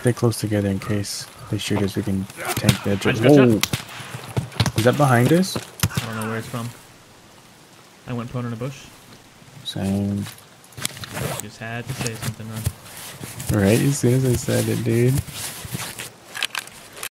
Stay close together in case they shoot us. We can tank the edge. Whoa! Is that behind us? I don't know where it's from. I went prone in a bush. Same. Just had to say something, man. Right as soon as I said it, dude.